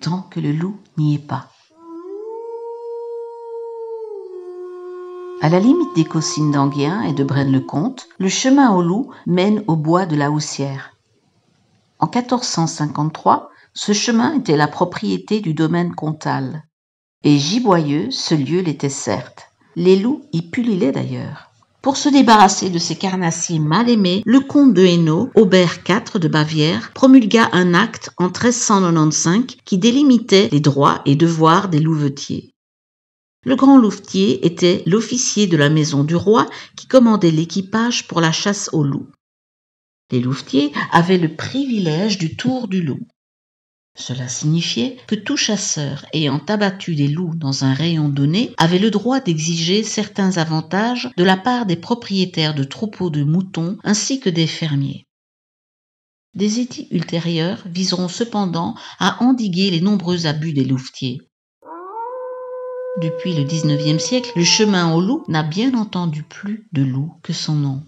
tant que le loup n'y est pas. À la limite des Cossines d'Anguien et de Braine-le-Comte, le chemin au loup mène au bois de la Houssière. En 1453, ce chemin était la propriété du domaine comtal. Et giboyeux, ce lieu l'était certes. Les loups y pullulaient d'ailleurs. Pour se débarrasser de ces carnassiers mal aimés, le comte de Hainaut, Aubert IV de Bavière, promulgua un acte en 1395 qui délimitait les droits et devoirs des louvetiers. Le grand louvetier était l'officier de la maison du roi qui commandait l'équipage pour la chasse aux loups. Les louvetiers avaient le privilège du tour du loup. Cela signifiait que tout chasseur ayant abattu des loups dans un rayon donné avait le droit d'exiger certains avantages de la part des propriétaires de troupeaux de moutons ainsi que des fermiers. Des édits ultérieurs viseront cependant à endiguer les nombreux abus des louvetiers. Depuis le XIXe siècle, le chemin au loup n'a bien entendu plus de loup que son nom.